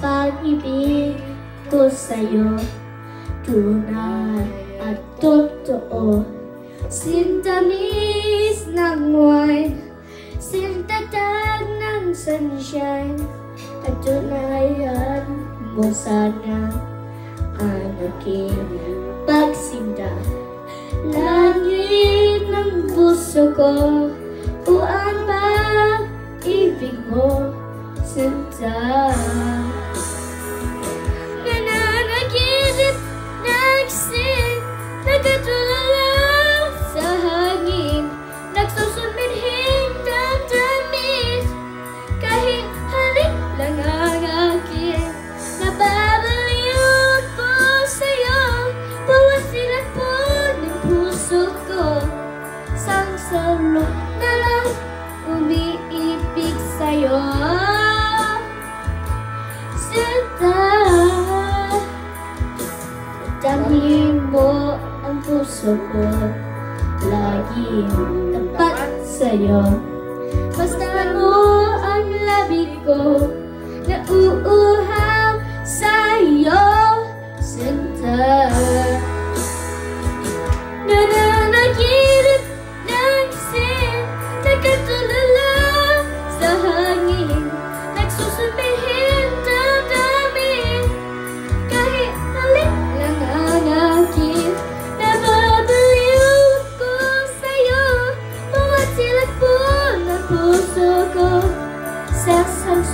pag-ibig ko sa'yo. Tunay at totoo Sintamis ng wine Sintatag ng sunshine At tunayan mo sana Ang aking pagsinta. Langit ng puso ko Uan ba ibig mo Sinta Nagsin Nagkatulala sa hangin. Nagsusuminhing damdamin Kahit halik lang ang akin Nababaliw ko sa'yo. Bawat silat po ng puso ko Damhin mo ang puso ko. Laging tapat sa'yo. Basta mo ang labi ko. Nauuhaw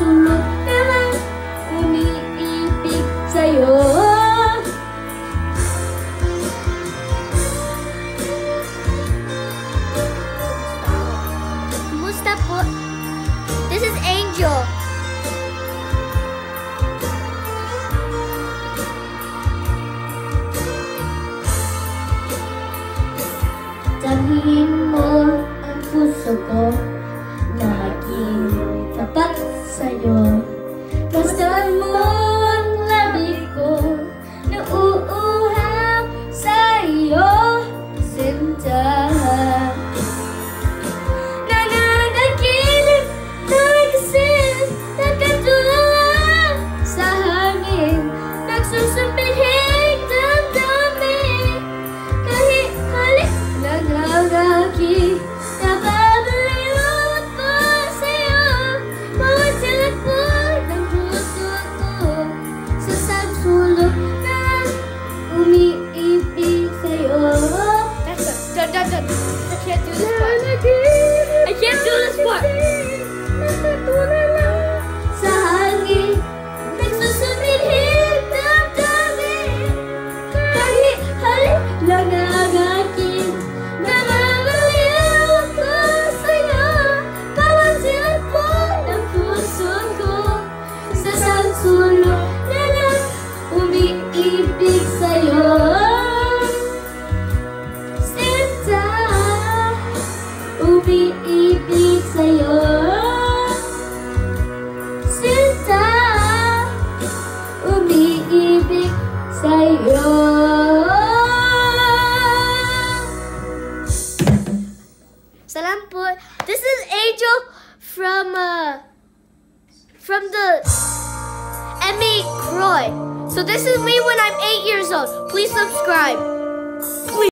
sansulot na lang Umiibig sa'yo Kumusta po? This is Angel. Damhin mo ang puso ko sa'yo from the Emmy Croy. So this is me when I'm eight years old. Please subscribe.